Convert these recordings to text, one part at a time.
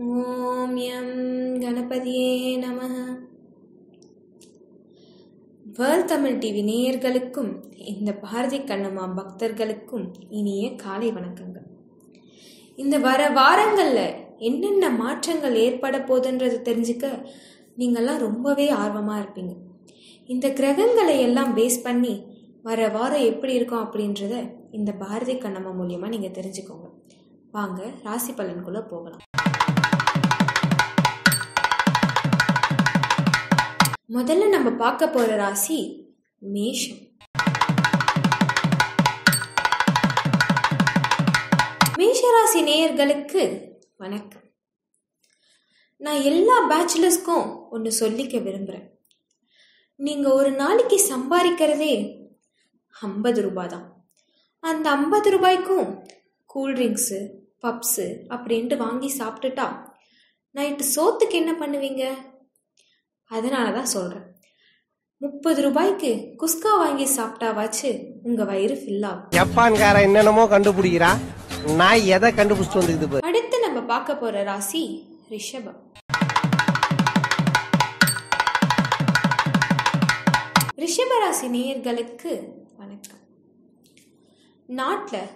ஓம் M கணபதியே நம world Tamil TV நேயர்களுக்கும் இந்த பாரதி கண்ணம்மா பக்தர்களுக்கும் இனிய காலை வணக்கங்கள். இந்த வர வாரங்களில் என்னென்ன மாற்றங்கள் ஏற்பட போதுன்றது தெரிஞ்சுக்க நீங்கள்லாம் ரொம்பவே ஆர்வமாக இருப்பீங்க. இந்த கிரகங்களை எல்லாம் பேஸ் பண்ணி வர வாரம் எப்படி இருக்கும் அப்படின்றத இந்த பாரதி கண்ணம்மா மூலியமாக நீங்கள் தெரிஞ்சுக்கோங்க. வாங்க ராசி பலன்குள்ளே போகலாம். முதல்ல நம்ம பார்க்க போற ராசி மேஷம். மேஷராசி நேயர்களுக்கு வணக்கம். நான் எல்லா பேச்சுலர்ஸ்க்கும் ஒன்று சொல்லிக்க விரும்புகிறேன் நீங்கள் ஒரு நாளைக்கு சம்பாதிக்கிறதே ஐம்பது ரூபாய் தான். அந்த ஐம்பது ரூபாய்க்கும் கூல்ட்ரிங்க்ஸு பப்ஸு அப்படின்ட்டு வாங்கி சாப்பிட்டுட்டா நைட்டு சோத்துக்கு என்ன பண்ணுவீங்க? அதனால தான் சொல்கிறேன் முப்பது ரூபாய்க்கு குஸ்கா வாங்கி சாப்பிட்டாவாச்சு உங்கள் வயிறு ஃபில் ஆகும். ஜப்பான்காரன் என்னென்னமோ கண்டுபிடிக்கிறா. நான் எதை கண்டுபிடிச்சிட்டு வந்துக்குது. அடுத்து நம்ம பார்க்க போகிற ராசி ரிஷபம். ரிஷப ராசி நேயர்களுக்கு வணக்கம். நாட்டில்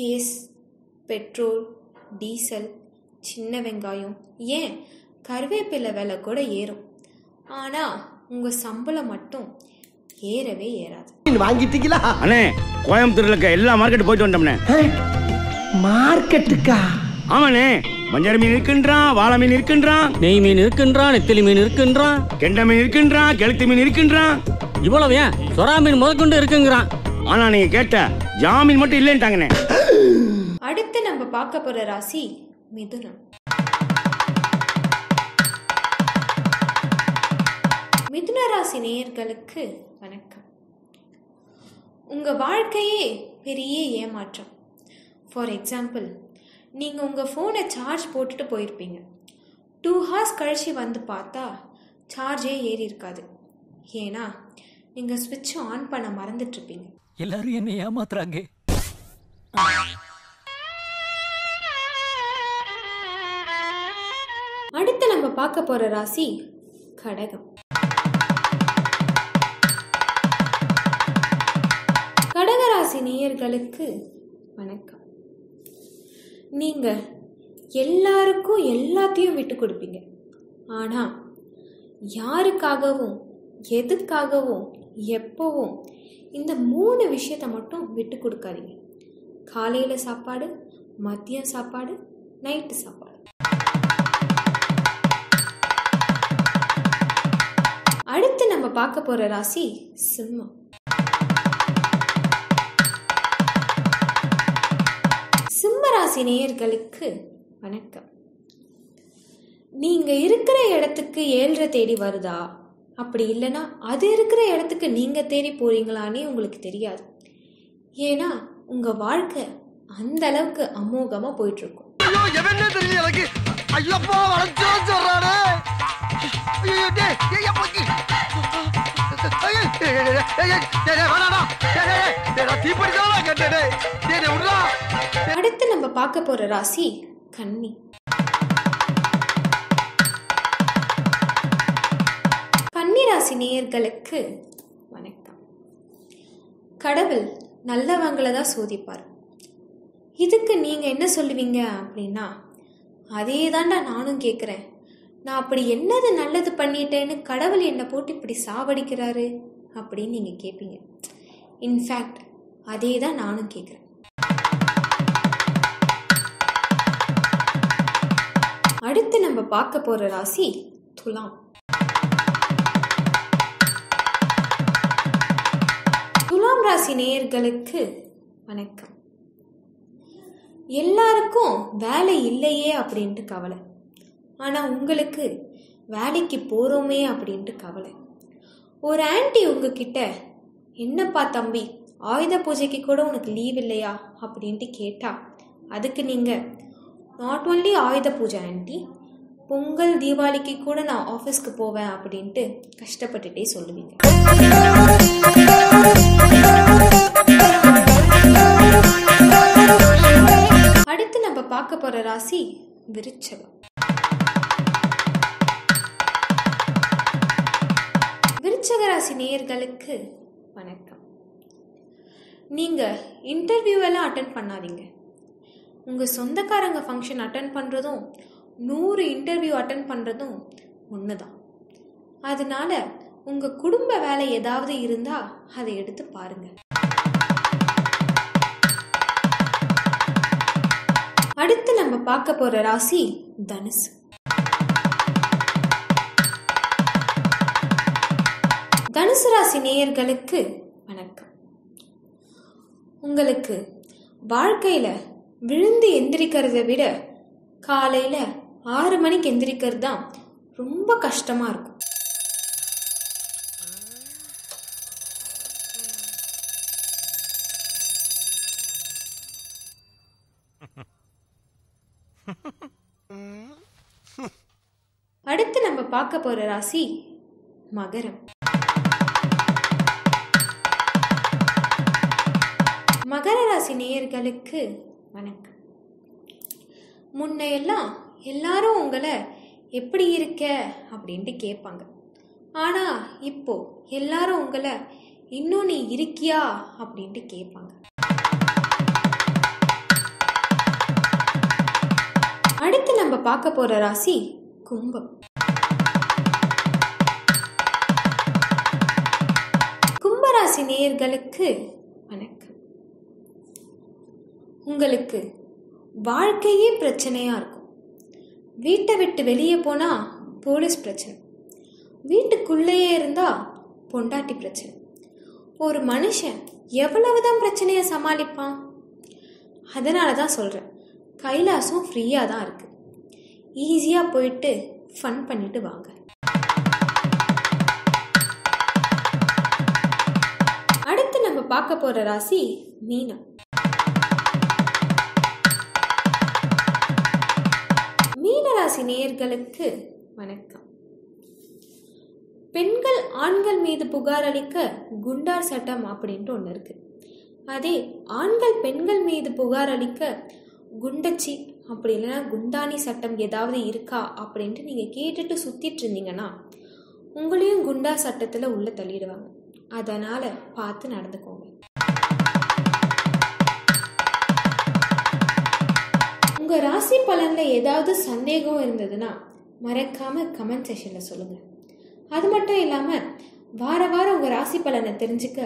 கேஸ் பெட்ரோல் டீசல் சின்ன வெங்காயம் ஏன் கருவேப்பிலை விலை கூட ஏறும். ஆனால் உங்கள் சம்பளம் மட்டும் ஏறவே ஏறாது. வாங்கிட்டீங்களா? அண்ணே கோயம்புத்தூர்ல இருக்க எல்லா மார்க்கெட் போயிட்டு வந்தோம்ண்ணே. மார்க்கெட்டுக்கா ஆமாண்ணே மஞ்சள் மீன் இருக்கின்றான் வாழை மீன் இருக்கின்றான் நெய் மீன் இருக்கின்றான் நெத்திலி மீன் இருக்கின்றான். கெண்டை மீன் இருக்கின்றான் கெளுத்தி மீன் இருக்கின்றான். இவ்வளவு ஏன்? சொரா மீன் முதற்கொண்டு இருக்குங்கிறான். ஆனா நீங்க கேட்ட ஜாமீன் மட்டும் இல்லைன்ட்டாங்கண்ணே. அடுத்து நம்ம பார்க்க போற ராசி மிதுனம். மிதுன ராசி நேயர்களுக்கு வணக்கம். உங்க வாழ்க்கையே பெரிய ஏமாற்றம். ஃபார் எக்ஸாம்பிள் நீங்கள் உங்கள் ஃபோனை சார்ஜ் போட்டுட்டு போயிருப்பீங்க. டூ ஹார்ஸ் கழிச்சு வந்து பார்த்தா சார்ஜே ஏறி இருக்காது. ஏன்னா நீங்கள் ஸ்விட்ச் ஆன் பண்ண மறந்துட்டுருப்பீங்க. எல்லாரும் என்ன ஏமாத்துறாங்க. அடுத்து நம்ம பார்க்க போற ராசி கடகம். ராசி நேயர்களுக்கு வணக்கம். நீங்க எல்லாருக்கும் எல்லாத்தையும் விட்டு கொடுப்பீங்க. ஆனா யாருக்காகவும் எதுக்காகவும் எப்பவும் இந்த மூணு விஷயத்த மட்டும் விட்டு கொடுக்காதீங்க. காலையில சாப்பாடு மதியம் சாப்பாடு நைட்டு சாப்பாடு. அடுத்து நம்ம பார்க்க போற ராசி சிம்மம். ராசி நேயர்களுக்கு வணக்கம் நீங்க இருக்கிற இடத்துக்கு ஏழ்ற தேடி வருதா அப்படி இல்லைன்னா அது இருக்கிற இடத்துக்கு நீங்க தேடி போறீங்களானே உங்களுக்கு தெரியாது ஏன்னா உங்க வாழ்க்கை அந்த அளவுக்கு அமோகமா போயிட்டு இருக்கும் ஐயோ எனக்கு அடுத்து நம்ம பார்க்க போற ராசி கன்னி. கன்னி ராசி நேயர்களுக்கு வணக்கம். கடவுள் நல்லவங்களை தான் சோதிப்பார். இதுக்கு நீங்க என்ன சொல்லுவீங்க அப்படின்னா அதே தாண்டா நானும் கேட்குறேன் நான் அப்படி என்னது நல்லது பண்ணிட்டேன்னு கடவுள் என்னை போட்டு இப்படி சாவடிக்கிறாரு? அப்படின்னு நீங்கள் கேட்பீங்க இன்ஃபேக்ட் அதே தான் நானும் கேட்குறேன் நம்ம பார்க்க போற ராசி துலாம். துலாம் ராசி நேயர்களுக்கு வணக்கம். எல்லாருக்கும் வேலை இல்லையே அப்படின்ட்டு கவலை. ஆனால் உங்களுக்கு வேலைக்கு போகிறோமே அப்படின்ட்டு கவலை. ஒரு ஆன்டி உங்ககிட்ட என்னப்பா தம்பி ஆயுத பூஜைக்கு கூட உனக்கு லீவ் இல்லையா? அப்படின்ட்டு கேட்டா அதுக்கு நீங்கள் நாட் ஒன்லி ஆயுத பூஜை ஆன்ட்டி பொங்கல் தீபாவளிக்கு கூட நான் ஆஃபீஸ்க்கு போவேன் அப்படின்ட்டு கஷ்டப்பட்டுட்டே சொல்லுவீங்க. அடுத்து நம்ம பார்க்க போற ராசி விருச்சகம். விருச்சக ராசி நேயர்களுக்கு வணக்கம். நீங்கள் இன்டர்வியூ எல்லாம் அட்டன் பண்ணாதீங்க. உங்கள் சொந்தக்காரங்க ஃபங்க்ஷன் அட்டன் பண்ணுறதும் நூறு இன்டர்வியூ அட்டன் பண்ணுறதும் ஒன்று தான் அதனால உங்கள் குடும்ப வேலை ஏதாவது இருந்தால் அதை எடுத்து பாருங்கள் அடுத்து நம்ம பார்க்க போகிற ராசி தனுசு. தனுசு ராசி நேயர்களுக்கு வணக்கம். உங்களுக்கு வாழ்க்கையில் விழுந்து எந்திரிக்கிறத விட காலையில் ஆறு மணிக்கு எந்திரிக்கிறது தான் ரொம்ப கஷ்டமாக இருக்கும். அடுத்து நம்ம பார்க்க போற ராசி மகரம். மகர ராசி நேயர்களுக்கு வணக்கம். முன்னையெல்லாம் எல்லாரும் உங்களை எப்படி இருக்க? அப்படின்ட்டு கேட்பாங்க ஆனால் இப்போ எல்லாரும் உங்களை இன்னும் நீ இருக்கியா? அப்படின்ட்டு கேட்பாங்க அடுத்து நம்ம பார்க்க போகிற ராசி கும்பம். கும்பராசி நேயர்களுக்கு வணக்கம். உங்களுக்கு வாழ்க்கையே பிரச்சனையாக இருக்கும். வீட்டை விட்டு வெளியே போனா போலீஸ் பிரச்சனை. வீட்டுக்குள்ளேயே இருந்தா பொண்டாட்டி பிரச்சனை. ஒரு மனுஷன் எவ்வளவுதான் பிரச்சனையை சமாளிப்பான்? அதனால தான் சொல்கிறேன் கைலாசம் ஃப்ரீயாக தான் இருக்குது ஈஸியாக போயிட்டு ஃபன் பண்ணிட்டு வாங்க. அடுத்து நம்ம பார்க்க போகிற ராசி மீனம். ராசி நேயர்களுக்கு வணக்கம். பெண்கள் ஆண்கள் மீது புகார் அளிக்க குண்டார் சட்டம் அப்படின்ட்டு ஒன்று இருக்கு. அதே ஆண்கள் பெண்கள் மீது புகார் அளிக்க குண்டச்சி அப்படி இல்லைன்னா குண்டானி சட்டம் ஏதாவது இருக்கா அப்படின்ட்டு நீங்கள் கேட்டுட்டு சுற்றிட்டு இருந்தீங்கன்னா உங்களையும் குண்டா சட்டத்தில் உள்ள தள்ளிடுவாங்க. அதனால் பார்த்து நடந்துக்கோங்க. உங்கள் ராசி பலனில் ஏதாவது சந்தேகம் இருந்ததுன்னா மறக்காமல் கமெண்ட் செஷனில் சொல்லுங்க. அது மட்டும் இல்லாமல் வார வாரம் உங்கள் ராசி பலனை தெரிஞ்சுக்க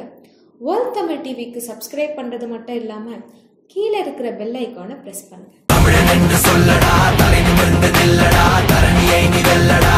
வேர்ல்ட் தமிழ் டிவிக்கு சப்ஸ்கிரைப் பண்ணுறது மட்டும் இல்லாமல் கீழே இருக்கிற பெல் ஐக்கானை ப்ரெஸ் பண்ணுங்கள் சொல்லடா தலை நிமிர்ந்ததில்லடா தரணியை நிதல்லடா